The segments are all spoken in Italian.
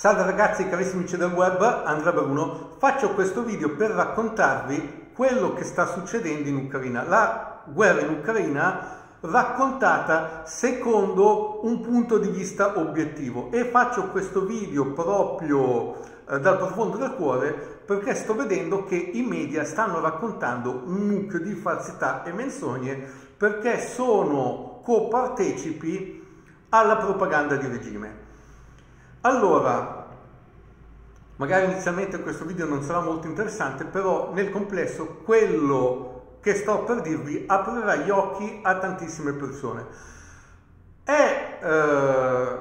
Salve ragazzi carissimi amici del web, Andrea Bruno, faccio questo video per raccontarvi quello che sta succedendo in Ucraina, la guerra in Ucraina raccontata secondo un punto di vista obiettivo. E faccio questo video proprio eh, dal profondo del cuore perché sto vedendo che i media stanno raccontando un mucchio di falsità e menzogne perché sono copartecipi alla propaganda di regime. Allora, magari inizialmente questo video non sarà molto interessante, però nel complesso quello che sto per dirvi aprirà gli occhi a tantissime persone. È eh,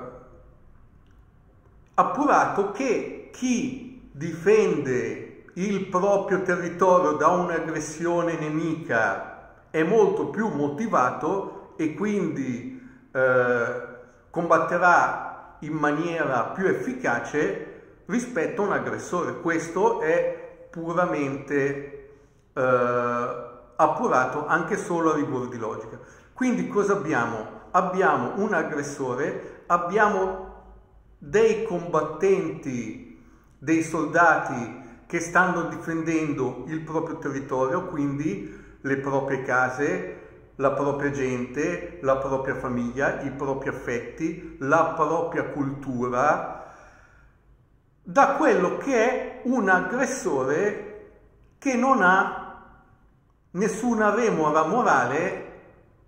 appurato che chi difende il proprio territorio da un'aggressione nemica è molto più motivato e quindi eh, combatterà in maniera più efficace rispetto a un aggressore. Questo è puramente eh, appurato anche solo a rigore di logica. Quindi cosa abbiamo? Abbiamo un aggressore, abbiamo dei combattenti, dei soldati che stanno difendendo il proprio territorio, quindi le proprie case, la propria gente, la propria famiglia, i propri affetti, la propria cultura, da quello che è un aggressore che non ha nessuna remora morale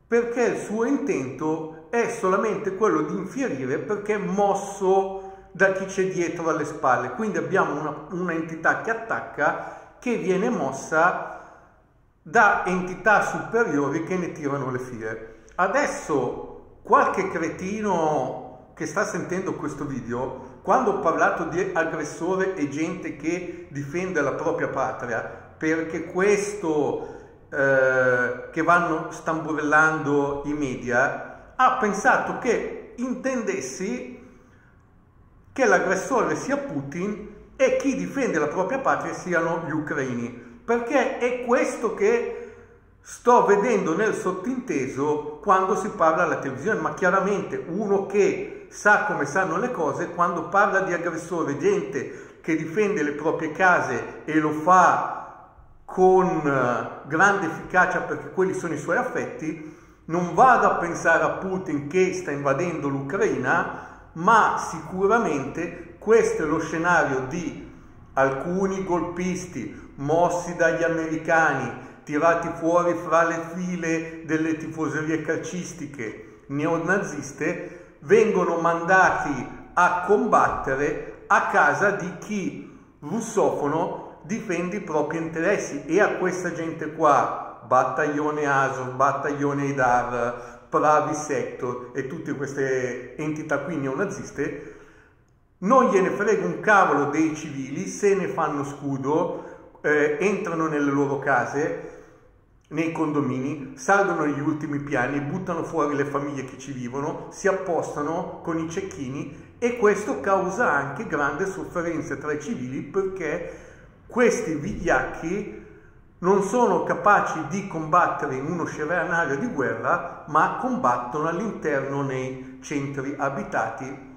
perché il suo intento è solamente quello di infierire perché è mosso da chi c'è dietro alle spalle. Quindi abbiamo una, una entità che attacca che viene mossa da entità superiori che ne tirano le file. Adesso qualche cretino che sta sentendo questo video, quando ho parlato di aggressore e gente che difende la propria patria, perché questo eh, che vanno stamburellando i media, ha pensato che intendessi che l'aggressore sia Putin e chi difende la propria patria siano gli ucraini perché è questo che sto vedendo nel sottinteso quando si parla alla televisione, ma chiaramente uno che sa come sanno le cose, quando parla di aggressore, gente che difende le proprie case e lo fa con eh, grande efficacia perché quelli sono i suoi affetti, non vado a pensare a Putin che sta invadendo l'Ucraina, ma sicuramente questo è lo scenario di alcuni golpisti mossi dagli americani, tirati fuori fra le file delle tifoserie calcistiche neonaziste, vengono mandati a combattere a casa di chi russofono difende i propri interessi. E a questa gente qua, battaglione Azov, battaglione Idar, Pravi Sector e tutte queste entità qui neonaziste, non gliene frega un cavolo dei civili, se ne fanno scudo, eh, entrano nelle loro case, nei condomini, salgono agli ultimi piani, buttano fuori le famiglie che ci vivono, si appostano con i cecchini e questo causa anche grande sofferenza tra i civili perché questi vigliacchi non sono capaci di combattere in uno scenario di guerra, ma combattono all'interno nei centri abitati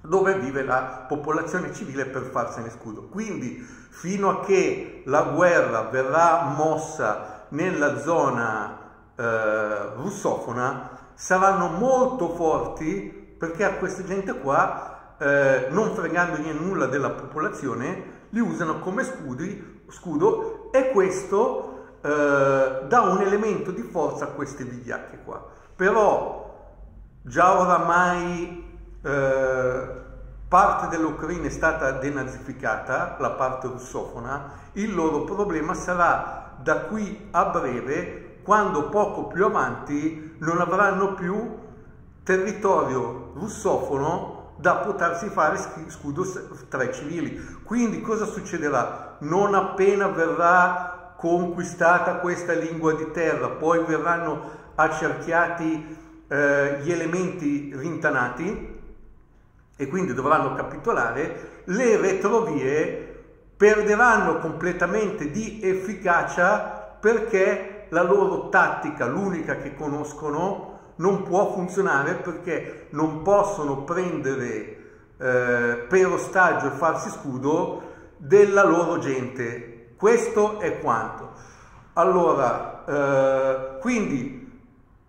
dove vive la popolazione civile per farsene scudo. Quindi fino a che la guerra verrà mossa nella zona eh, russofona saranno molto forti perché a questa gente qua, eh, non fregandogli nulla della popolazione, li usano come scudi, scudo e questo eh, dà un elemento di forza a queste vigliacche qua. Però già oramai eh, parte dell'Ucraina è stata denazificata, la parte russofona, il loro problema sarà da qui a breve, quando poco più avanti non avranno più territorio russofono da potersi fare scudo tra i civili. Quindi cosa succederà? Non appena verrà conquistata questa lingua di terra, poi verranno accerchiati eh, gli elementi rintanati, e quindi dovranno capitolare, le retrovie perderanno completamente di efficacia perché la loro tattica, l'unica che conoscono, non può funzionare perché non possono prendere eh, per ostaggio e farsi scudo della loro gente. Questo è quanto. Allora, eh, quindi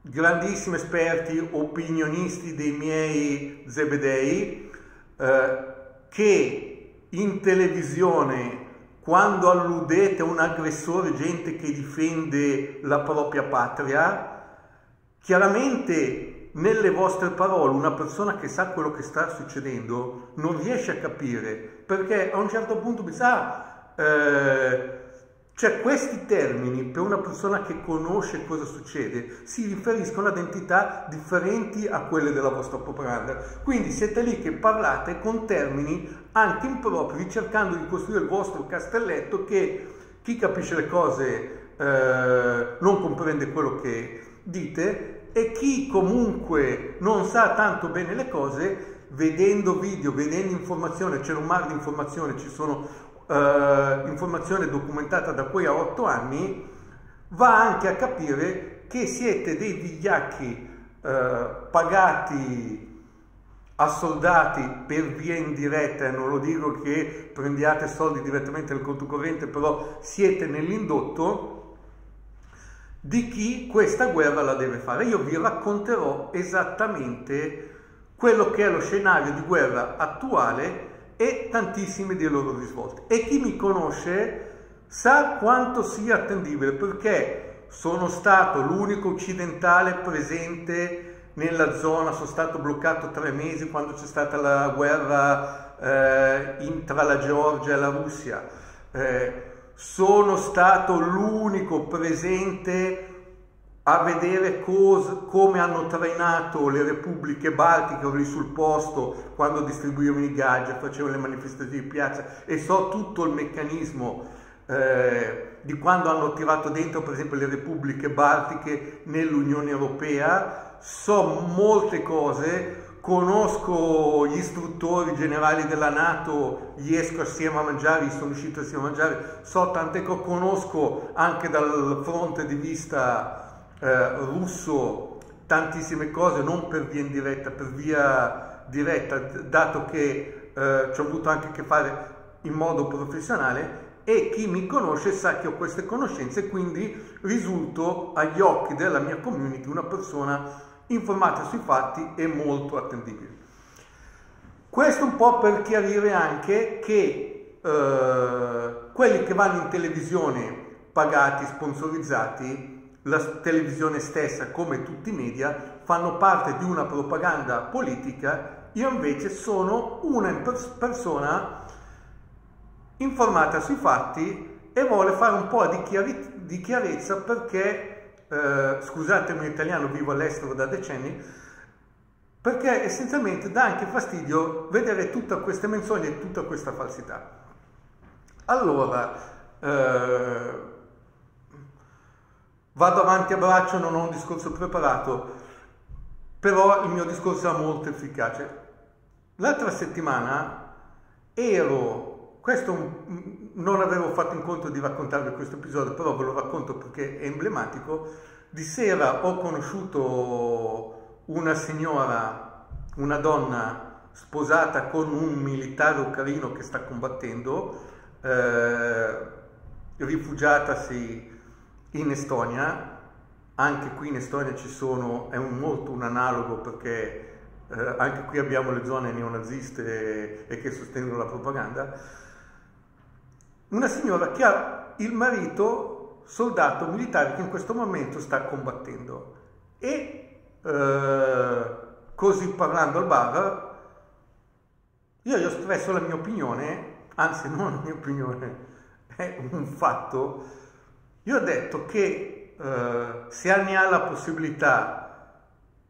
grandissimi esperti, opinionisti dei miei zebedei, eh, che in televisione, quando alludete a un aggressore, gente che difende la propria patria, chiaramente nelle vostre parole una persona che sa quello che sta succedendo non riesce a capire, perché a un certo punto mi sa... Eh, cioè questi termini per una persona che conosce cosa succede si riferiscono ad entità differenti a quelle della vostra propaganda. Quindi siete lì che parlate con termini anche impropri cercando di costruire il vostro castelletto che chi capisce le cose eh, non comprende quello che dite e chi comunque non sa tanto bene le cose vedendo video, vedendo informazione, c'è un mare di informazione, ci sono eh, informazione documentata da qui a otto anni, va anche a capire che siete dei vigliacchi eh, pagati assoldati per via indiretta, non lo dico che prendiate soldi direttamente nel conto corrente, però siete nell'indotto di chi questa guerra la deve fare. Io vi racconterò esattamente quello che è lo scenario di guerra attuale e tantissimi dei loro risvolti. E chi mi conosce sa quanto sia attendibile perché sono stato l'unico occidentale presente nella zona, sono stato bloccato tre mesi quando c'è stata la guerra eh, in, tra la Georgia e la Russia. Eh, sono stato l'unico presente a vedere cos- come hanno trainato le repubbliche baltiche lì sul posto quando distribuivano i gadget, facevano le manifestazioni di piazza. E so tutto il meccanismo eh, di quando hanno tirato dentro per esempio le repubbliche baltiche nell'Unione Europea, so molte cose, conosco gli istruttori generali della Nato, gli esco assieme a mangiare, gli sono uscito assieme a mangiare, so tante cose, conosco anche dal fronte di vista eh, russo tantissime cose, non per via indiretta, per via diretta, dato che eh, ci ho avuto anche a che fare in modo professionale e chi mi conosce sa che ho queste conoscenze quindi risulto agli occhi della mia community una persona informata sui fatti e molto attendibile. Questo un po' per chiarire anche che eh, quelli che vanno in televisione pagati, sponsorizzati, la televisione stessa, come tutti i media, fanno parte di una propaganda politica, io invece sono una persona informata sui fatti e vuole fare un po' di, chiari- di chiarezza perché, eh, scusatemi in italiano, vivo all'estero da decenni, perché essenzialmente dà anche fastidio vedere tutte queste menzogne e tutta questa falsità. Allora, eh, Vado avanti a braccio, non ho un discorso preparato, però il mio discorso era molto efficace. L'altra settimana ero, questo non avevo fatto in conto di raccontarvi questo episodio, però ve lo racconto perché è emblematico. Di sera ho conosciuto una signora, una donna sposata con un militare ucraino che sta combattendo, eh, rifugiatasi in Estonia, anche qui in Estonia ci sono, è un, molto un analogo perché eh, anche qui abbiamo le zone neonaziste e, e che sostengono la propaganda, una signora che ha il marito soldato militare che in questo momento sta combattendo. E eh, così parlando al bar io gli ho espresso la mia opinione, anzi non la mia opinione, è un fatto io ho detto che eh, se ne ha la possibilità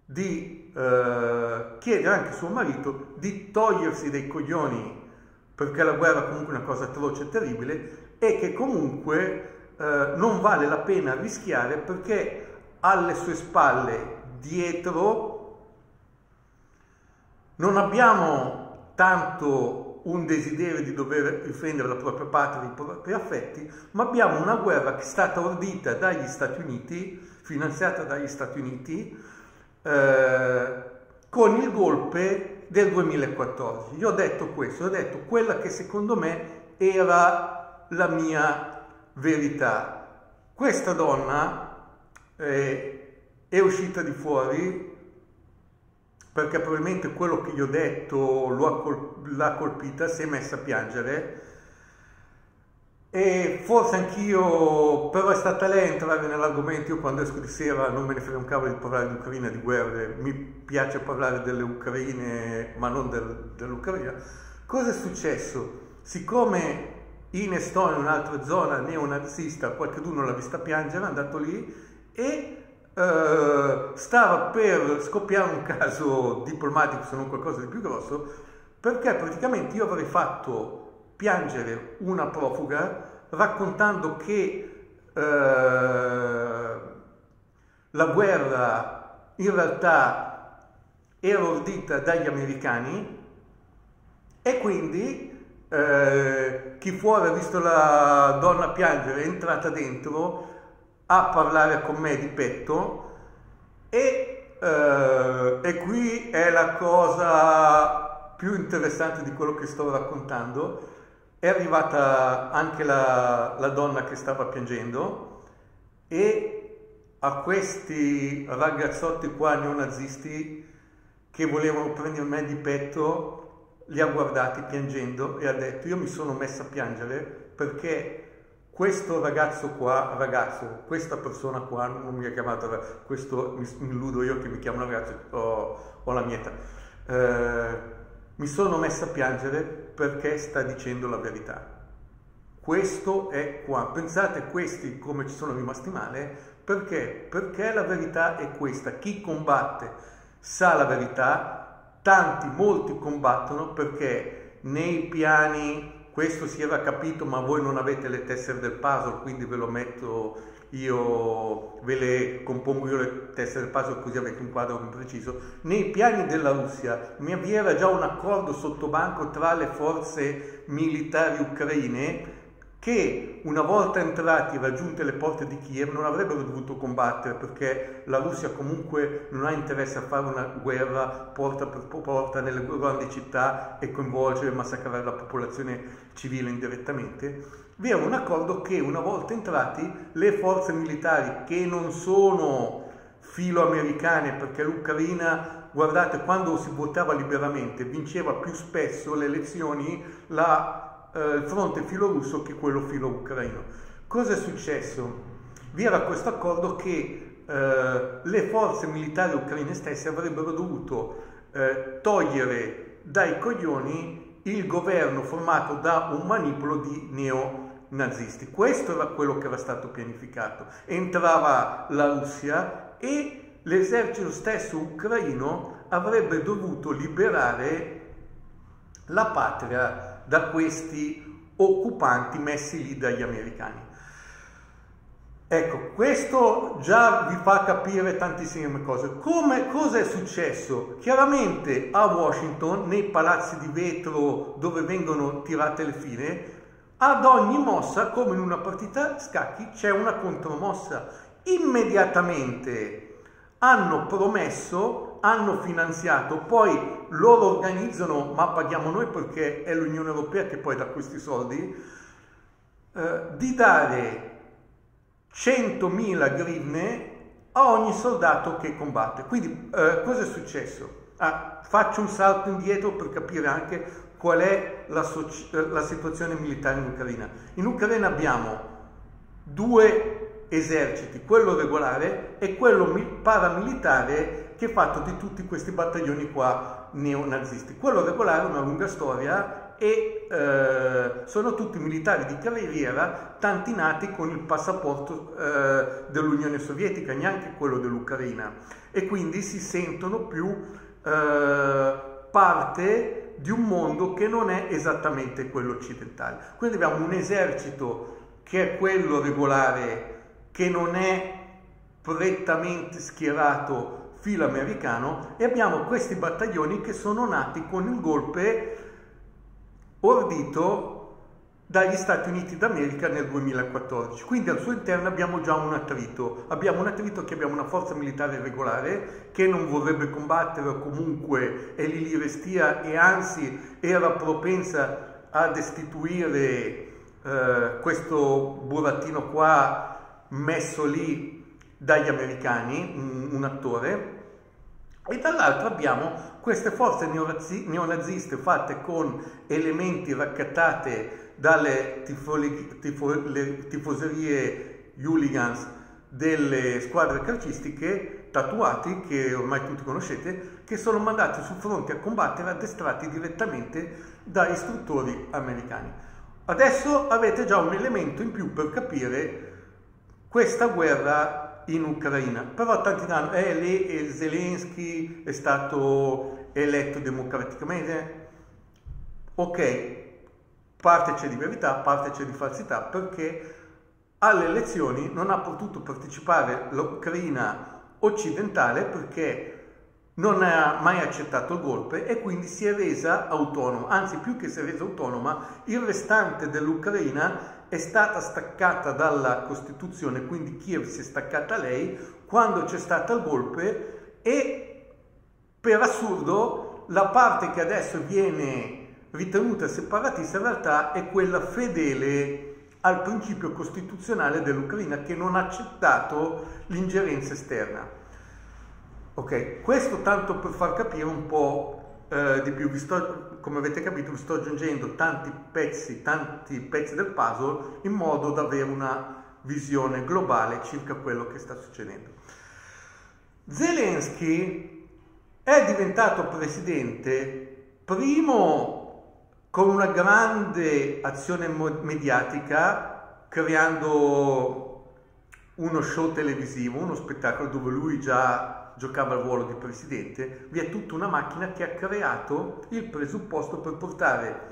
di eh, chiedere anche a suo marito di togliersi dei coglioni perché la guerra è comunque una cosa atroce e terribile e che comunque eh, non vale la pena rischiare perché alle sue spalle dietro non abbiamo tanto un desiderio di dover difendere la propria patria, i propri affetti, ma abbiamo una guerra che è stata ordita dagli Stati Uniti, finanziata dagli Stati Uniti, eh, con il golpe del 2014. Io ho detto questo, ho detto quella che secondo me era la mia verità. Questa donna eh, è uscita di fuori perché probabilmente quello che gli ho detto l'ha colpita, si è messa a piangere e forse anch'io, però è stata lei a entrare nell'argomento, io quando esco di sera non me ne frega un cavolo di parlare di Ucraina, di guerre, mi piace parlare delle Ucraine, ma non del, dell'Ucraina. Cosa è successo? Siccome in Estonia, un'altra zona neonazista, qualcuno l'ha vista piangere, è andato lì e eh, stava per scoppiare un caso diplomatico, se non qualcosa di più grosso, perché praticamente io avrei fatto piangere una profuga raccontando che eh, la guerra in realtà era ordita dagli americani e quindi eh, chi fuori ha visto la donna piangere è entrata dentro a parlare con me di petto e, eh, e qui è la cosa più interessante di quello che sto raccontando. È arrivata anche la, la donna che stava piangendo e a questi ragazzotti qua neonazisti che volevano prendere me di petto li ha guardati piangendo e ha detto io mi sono messa a piangere perché questo ragazzo qua, ragazzo, questa persona qua non mi ha chiamato, questo mi, illudo io che mi chiamo ragazzo, ho, ho la mia età. Eh, mi sono messa a piangere perché sta dicendo la verità. Questo è qua. Pensate questi come ci sono rimasti male? Perché? Perché la verità è questa. Chi combatte sa la verità, tanti, molti combattono perché nei piani, questo si era capito ma voi non avete le tessere del puzzle, quindi ve lo metto io ve le compongo io le teste del puzzle così avete un quadro più preciso. Nei piani della Russia vi era già un accordo sotto banco tra le forze militari ucraine che una volta entrati e raggiunte le porte di Kiev non avrebbero dovuto combattere perché la Russia comunque non ha interesse a fare una guerra porta per porta nelle grandi città e coinvolgere e massacrare la popolazione civile indirettamente. Vi è un accordo che una volta entrati le forze militari che non sono filoamericane perché l'Ucraina, guardate, quando si votava liberamente vinceva più spesso le elezioni la, il fronte filorusso che quello filo-ucraino. Cosa è successo? Vi era questo accordo che eh, le forze militari ucraine stesse avrebbero dovuto eh, togliere dai coglioni il governo formato da un manipolo di neo nazisti. Questo era quello che era stato pianificato. Entrava la Russia e l'esercito stesso ucraino avrebbe dovuto liberare la patria da questi occupanti messi lì dagli americani. Ecco, questo già vi fa capire tantissime cose. Come, cosa è successo? Chiaramente a Washington, nei palazzi di vetro dove vengono tirate le file, ad ogni mossa, come in una partita scacchi, c'è una contromossa. Immediatamente hanno promesso, hanno finanziato, poi loro organizzano, ma paghiamo noi perché è l'Unione Europea che poi dà questi soldi, eh, di dare 100.000 grivne a ogni soldato che combatte. Quindi eh, cosa è successo? Ah, faccio un salto indietro per capire anche qual è la, la situazione militare in Ucraina. In Ucraina abbiamo due eserciti, quello regolare e quello paramilitare che è fatto di tutti questi battaglioni qua neonazisti. Quello regolare è una lunga storia e eh, sono tutti militari di carriera, tanti nati con il passaporto eh, dell'Unione Sovietica, neanche quello dell'Ucraina, e quindi si sentono più eh, parte di un mondo che non è esattamente quello occidentale. Quindi abbiamo un esercito che è quello regolare, che non è prettamente schierato filo americano e abbiamo questi battaglioni che sono nati con il golpe ordito dagli Stati Uniti d'America nel 2014. Quindi al suo interno abbiamo già un attrito. Abbiamo un attrito che abbiamo una forza militare regolare che non vorrebbe combattere comunque è lì lì restia e anzi era propensa a destituire eh, questo burattino qua messo lì dagli americani, un, un attore, e dall'altro abbiamo queste forze neonaziste fatte con elementi raccattate dalle tifoli, tifo, tifoserie hooligans delle squadre calcistiche tatuati che ormai tutti conoscete che sono mandati sul fronte a combattere addestrati direttamente da istruttori americani. Adesso avete già un elemento in più per capire questa guerra in Ucraina. Però tanti diranno, eh, lì Zelensky è stato eletto democraticamente. Ok, parte c'è di verità, parte c'è di falsità, perché alle elezioni non ha potuto partecipare l'Ucraina occidentale perché non ha mai accettato il golpe e quindi si è resa autonoma, anzi più che si è resa autonoma, il restante dell'Ucraina è stata staccata dalla Costituzione, quindi Kiev si è staccata lei quando c'è stato il golpe e per assurdo la parte che adesso viene ritenuta separatista in realtà è quella fedele al principio costituzionale dell'Ucraina che non ha accettato l'ingerenza esterna. Ok, questo tanto per far capire un po' eh, di più, vi sto, come avete capito, sto aggiungendo tanti pezzi, tanti pezzi del puzzle in modo da avere una visione globale circa quello che sta succedendo. Zelensky è diventato presidente primo con una grande azione mediatica, creando uno show televisivo, uno spettacolo dove lui già giocava il ruolo di presidente, vi è tutta una macchina che ha creato il presupposto per portare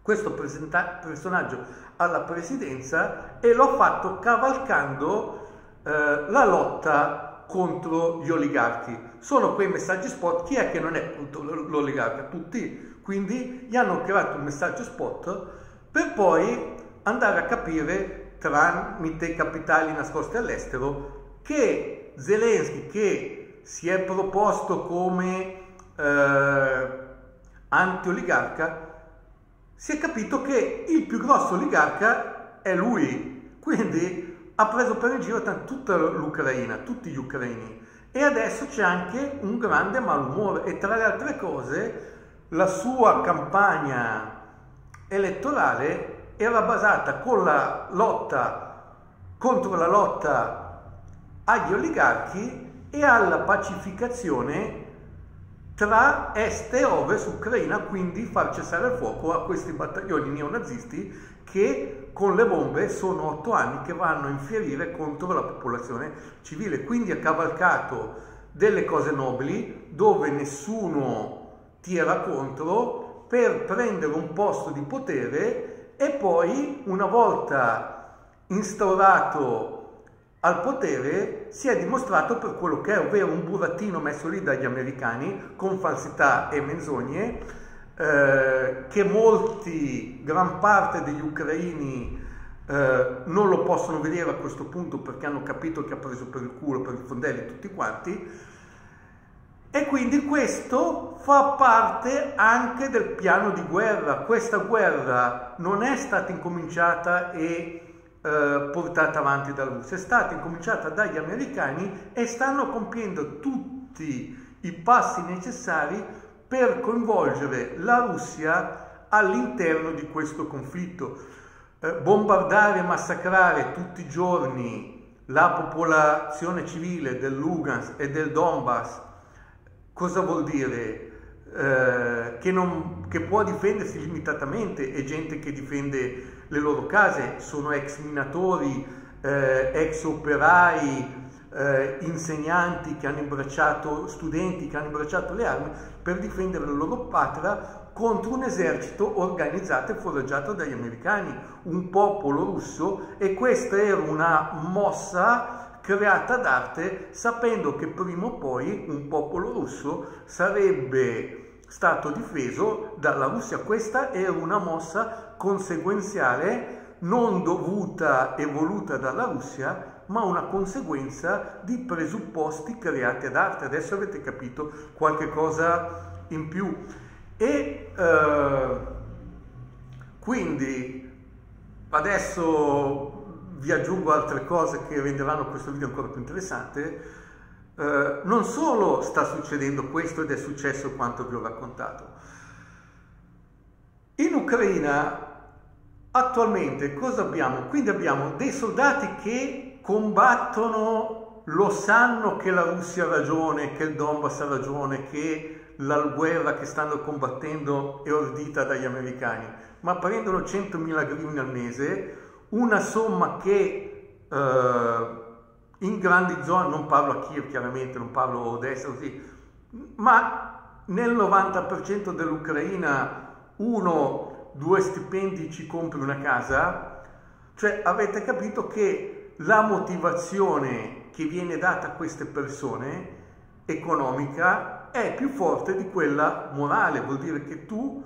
questo personaggio alla presidenza e l'ho fatto cavalcando eh, la lotta contro gli oligarchi. Sono quei messaggi spot, chi è che non è appunto l'oligarca? Tutti, quindi gli hanno creato un messaggio spot per poi andare a capire tramite capitali nascosti all'estero che Zelensky che si è proposto come eh, anti-oligarca, si è capito che il più grosso oligarca è lui, quindi ha preso per il giro tutta l'Ucraina, tutti gli ucraini. E adesso c'è anche un grande malumore. E tra le altre cose la sua campagna elettorale era basata con la lotta contro la lotta agli oligarchi e alla pacificazione tra est e ovest Ucraina, quindi far cessare il fuoco a questi battaglioni neonazisti che con le bombe sono otto anni che vanno a infierire contro la popolazione civile. Quindi ha cavalcato delle cose nobili dove nessuno tira contro per prendere un posto di potere e poi una volta instaurato al potere si è dimostrato per quello che è, ovvero un burattino messo lì dagli americani con falsità e menzogne, eh, che molti, gran parte degli ucraini eh, non lo possono vedere a questo punto perché hanno capito che ha preso per il culo, per i fondelli tutti quanti, e quindi questo fa parte anche del piano di guerra. Questa guerra non è stata incominciata e eh, portata avanti dalla Russia, è stata incominciata dagli americani e stanno compiendo tutti i passi necessari per coinvolgere la Russia all'interno di questo conflitto. Eh, bombardare e massacrare tutti i giorni la popolazione civile del Lugansk e del Donbass, cosa vuol dire? Eh, che, non, che può difendersi limitatamente e gente che difende le loro case, sono ex minatori, eh, ex operai, eh, insegnanti che hanno imbracciato, studenti che hanno imbracciato le armi per difendere la loro patria contro un esercito organizzato e foraggiato dagli americani, un popolo russo. E questa era una mossa creata d'arte sapendo che prima o poi un popolo russo sarebbe stato difeso dalla Russia. Questa era una mossa conseguenziale non dovuta e voluta dalla Russia, ma una conseguenza di presupposti creati ad arte. Adesso avete capito qualche cosa in più. E eh, quindi adesso vi aggiungo altre cose che renderanno questo video ancora più interessante. Eh, non solo sta succedendo questo ed è successo quanto vi ho raccontato. In Ucraina attualmente cosa abbiamo? Quindi abbiamo dei soldati che combattono, lo sanno che la Russia ha ragione, che il Donbass ha ragione, che la guerra che stanno combattendo è ordita dagli americani, ma prendono 100.000 grivne al mese, una somma che eh, in grandi zone, non parlo a Kiev chiaramente, non parlo a Odessa così, ma nel 90% dell'Ucraina uno, due stipendi ci compri una casa, cioè avete capito che la motivazione che viene data a queste persone economica è più forte di quella morale, vuol dire che tu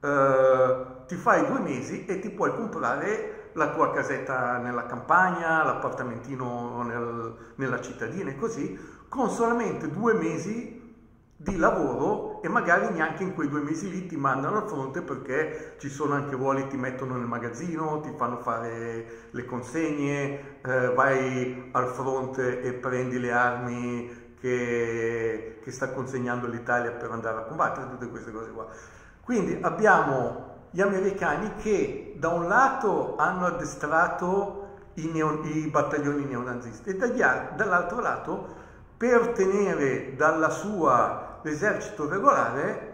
eh, ti fai due mesi e ti puoi comprare la tua casetta nella campagna, l'appartamentino nel, nella cittadina e così, con solamente due mesi di lavoro e magari neanche in quei due mesi lì ti mandano al fronte perché ci sono anche ruoli, ti mettono nel magazzino, ti fanno fare le consegne, eh, vai al fronte e prendi le armi che, che sta consegnando l'Italia per andare a combattere, tutte queste cose qua. Quindi abbiamo gli americani che da un lato hanno addestrato i, neo, i battaglioni neonazisti e dall'altro lato per tenere dalla sua l'esercito regolare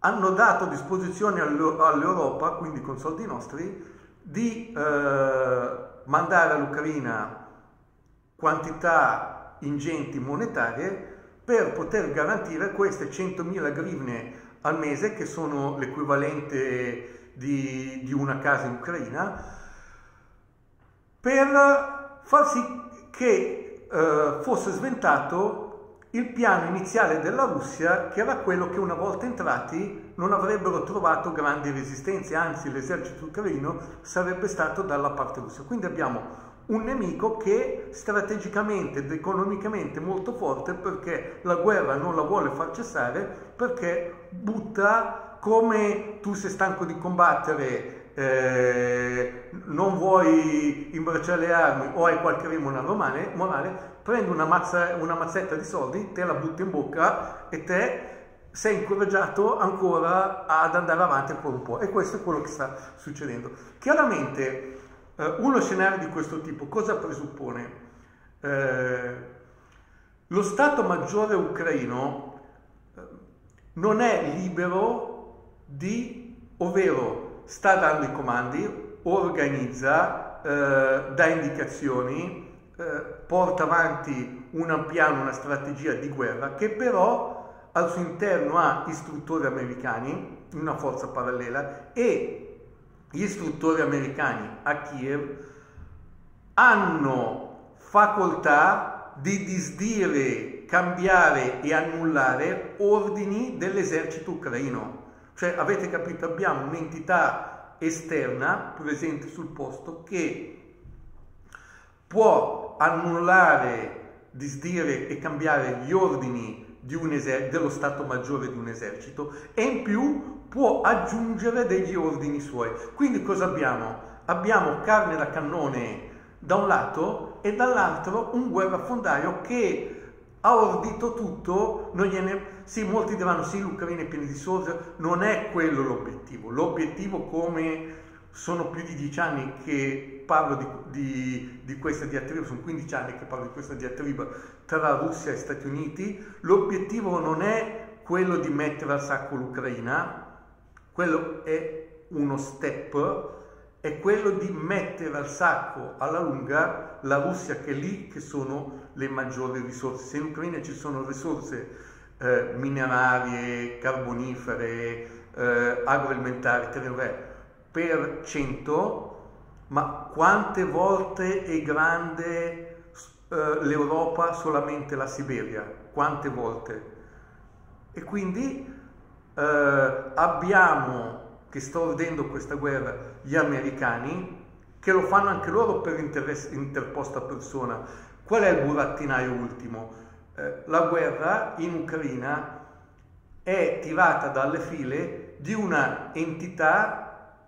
hanno dato disposizione all'Europa, quindi con soldi nostri, di eh, mandare all'Ucraina quantità ingenti monetarie per poter garantire queste 100.000 grivne al mese, che sono l'equivalente di, di una casa in Ucraina, per far sì che eh, fosse sventato il piano iniziale della Russia, che era quello che una volta entrati non avrebbero trovato grandi resistenze, anzi l'esercito ucraino sarebbe stato dalla parte russa. Quindi abbiamo un nemico che strategicamente ed economicamente molto forte perché la guerra non la vuole far cessare, perché butta come tu sei stanco di combattere, eh, non vuoi imbracciare le armi o hai qualche remora morale, morale prendi una, mazza, una mazzetta di soldi, te la butti in bocca e te sei incoraggiato ancora ad andare avanti ancora un po'. E questo è quello che sta succedendo. Chiaramente Uh, uno scenario di questo tipo cosa presuppone? Uh, lo Stato Maggiore ucraino non è libero di, ovvero sta dando i comandi, organizza, dà indicazioni, porta avanti un piano, una strategia di guerra che però al suo interno ha istruttori americani, una forza parallela e gli istruttori americani a Kiev hanno facoltà di disdire, cambiare e annullare ordini dell'esercito ucraino. Cioè, avete capito, abbiamo un'entità esterna presente sul posto che può annullare, disdire e cambiare gli ordini eser- dello Stato Maggiore di un esercito e in più può aggiungere degli ordini suoi. Quindi cosa abbiamo? Abbiamo carne da cannone da un lato e dall'altro un guerrafondaio che ha ordito tutto, gliene... Sì, molti diranno sì, l'Ucraina è piena di soldi, non è quello l'obiettivo. L'obiettivo come sono più di dieci anni che parlo di, di, di, questa diatriba, sono 15 anni che parlo di questa diatriba tra Russia e Stati Uniti, l'obiettivo non è quello di mettere al sacco l'Ucraina, quello è uno step, è quello di mettere al sacco alla lunga la Russia che è lì che sono le maggiori risorse. Se in Ucraina ci sono risorse eh, minerarie, carbonifere, eh, agroalimentari, per 100, ma quante volte è grande eh, l'Europa solamente la Siberia? Quante volte? E quindi eh, abbiamo, che sto vedendo questa guerra, gli americani, che lo fanno anche loro per interposta persona. Qual è il burattinaio ultimo? Eh, la guerra in Ucraina è tirata dalle file di una entità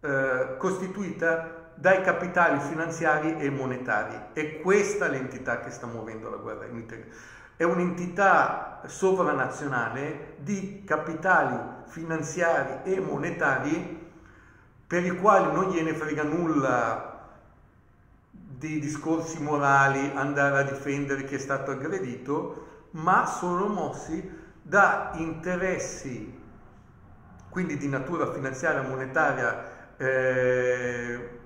eh, costituita dai capitali finanziari e monetari. È questa l'entità che sta muovendo la guerra in Ucraina è un'entità sovranazionale di capitali finanziari e monetari per i quali non gliene frega nulla di discorsi morali, andare a difendere chi è stato aggredito, ma sono mossi da interessi, quindi di natura finanziaria, monetaria, eh,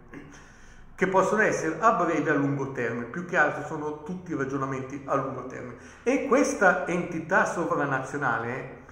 che possono essere a breve e a lungo termine, più che altro sono tutti ragionamenti a lungo termine. E questa entità sovranazionale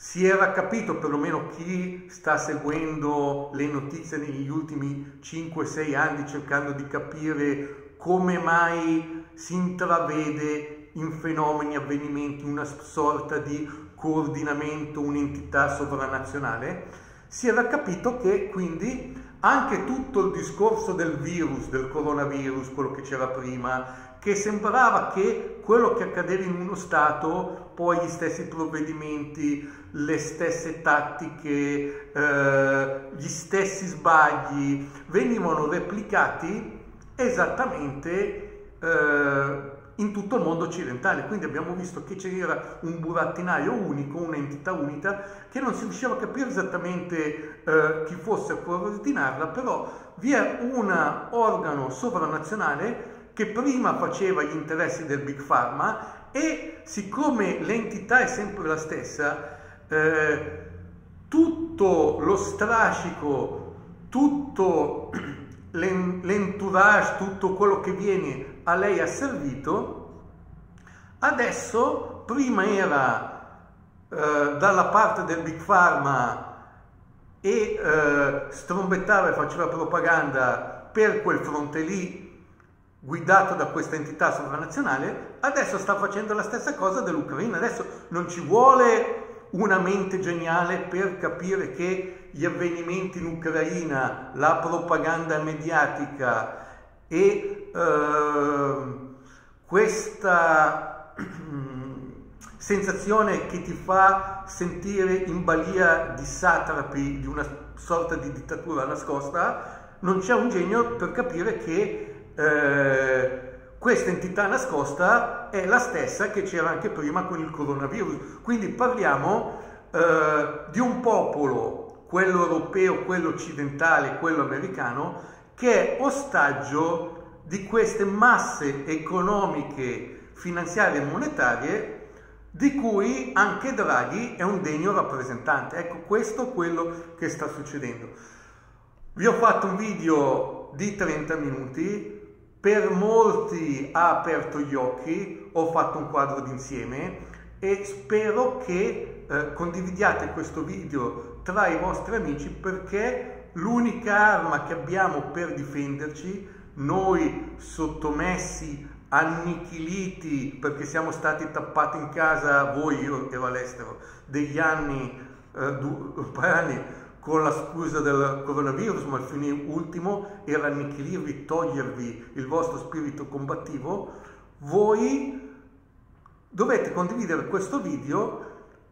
si era capito, perlomeno chi sta seguendo le notizie negli ultimi 5-6 anni cercando di capire come mai si intravede in fenomeni, avvenimenti, una sorta di coordinamento, un'entità sovranazionale, si era capito che quindi anche tutto il discorso del virus, del coronavirus, quello che c'era prima, che sembrava che quello che accadeva in uno Stato, poi gli stessi provvedimenti, le stesse tattiche, eh, gli stessi sbagli venivano replicati esattamente eh, in tutto il mondo occidentale. Quindi abbiamo visto che c'era un burattinaio unico, un'entità unica, che non si riusciva a capire esattamente eh, chi fosse a coordinarla, però vi è un organo sovranazionale che prima faceva gli interessi del Big Pharma e siccome l'entità è sempre la stessa, eh, tutto lo strascico, tutto l'entourage, tutto quello che viene a lei asservito, adesso prima era eh, dalla parte del Big Pharma e eh, strombettava e faceva propaganda per quel fronte lì guidato da questa entità sovranazionale, adesso sta facendo la stessa cosa dell'Ucraina. Adesso non ci vuole una mente geniale per capire che gli avvenimenti in Ucraina, la propaganda mediatica e eh, questa sensazione che ti fa sentire in balia di satrapi, di una sorta di dittatura nascosta, non c'è un genio per capire che eh, questa entità nascosta è la stessa che c'era anche prima con il coronavirus. Quindi parliamo eh, di un popolo, quello europeo, quello occidentale, quello americano, che è ostaggio di queste masse economiche, finanziarie e monetarie di cui anche Draghi è un degno rappresentante. Ecco, questo è quello che sta succedendo. Vi ho fatto un video di 30 minuti, per molti ha aperto gli occhi, ho fatto un quadro d'insieme e spero che eh, condividiate questo video tra i vostri amici perché l'unica arma che abbiamo per difenderci, noi sottomessi, annichiliti, perché siamo stati tappati in casa, voi, io ero all'estero, degli anni, eh, due anni con la scusa del coronavirus, ma il fine ultimo era annichilirvi, togliervi il vostro spirito combattivo, voi dovete condividere questo video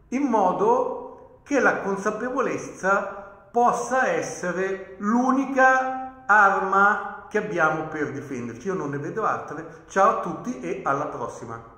in modo che la consapevolezza possa essere l'unica arma che abbiamo per difenderci. Io non ne vedo altre. Ciao a tutti e alla prossima.